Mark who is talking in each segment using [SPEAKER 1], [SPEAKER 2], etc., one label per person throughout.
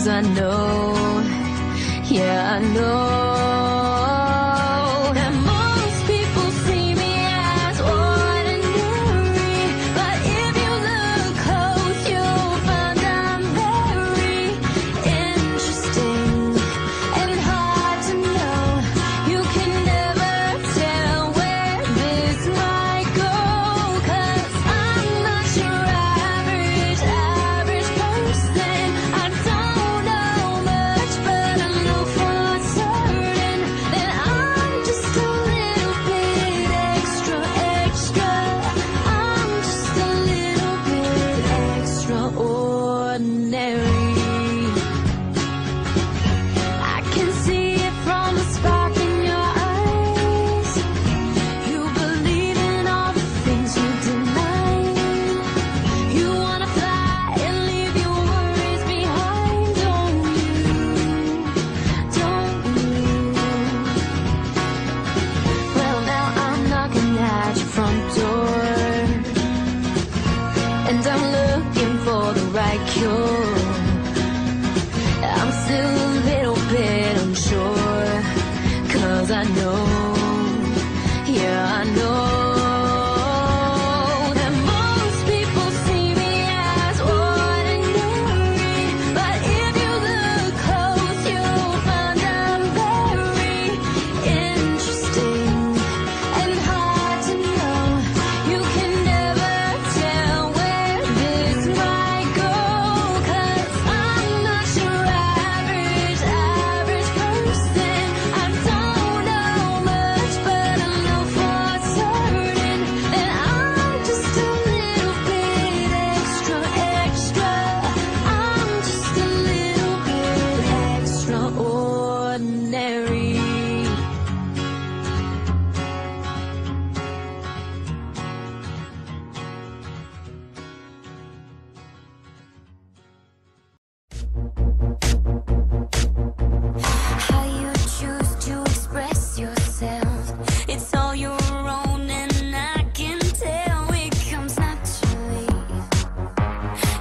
[SPEAKER 1] Cause I know, yeah, I know. and I'm looking for the right cure.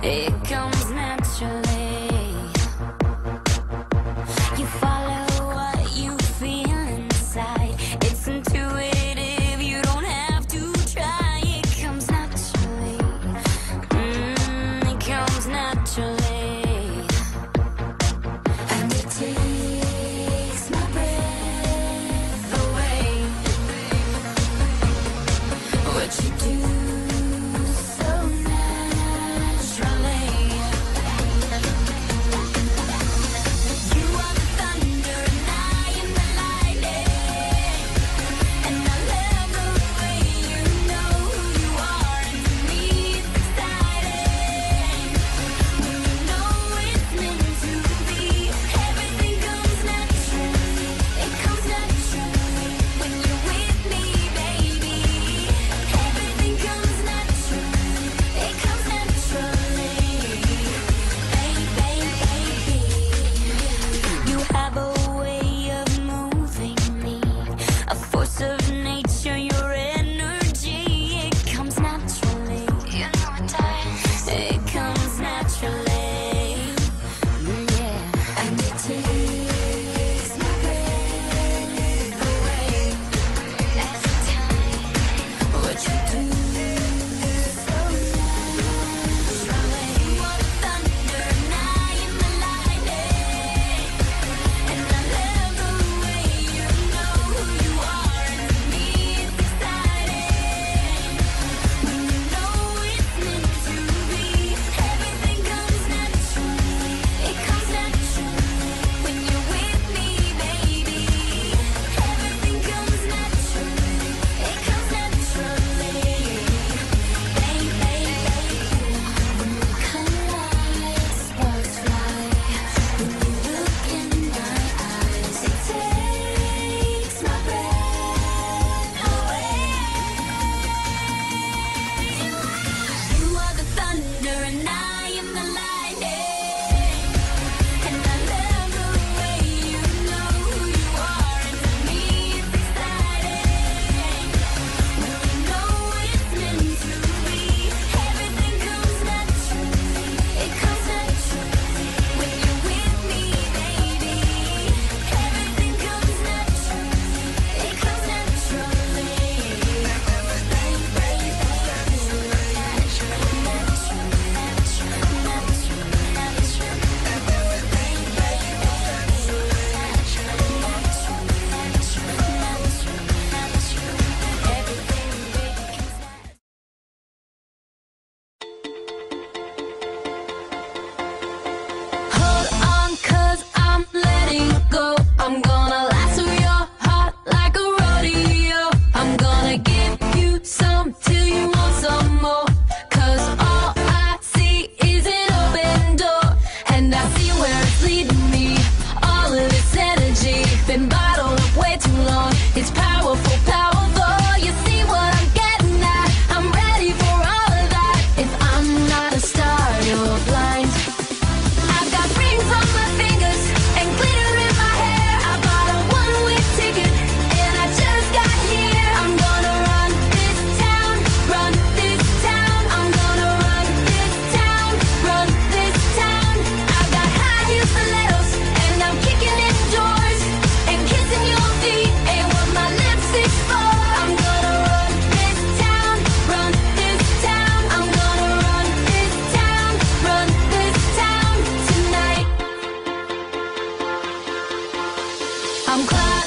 [SPEAKER 1] It comes I'm climbing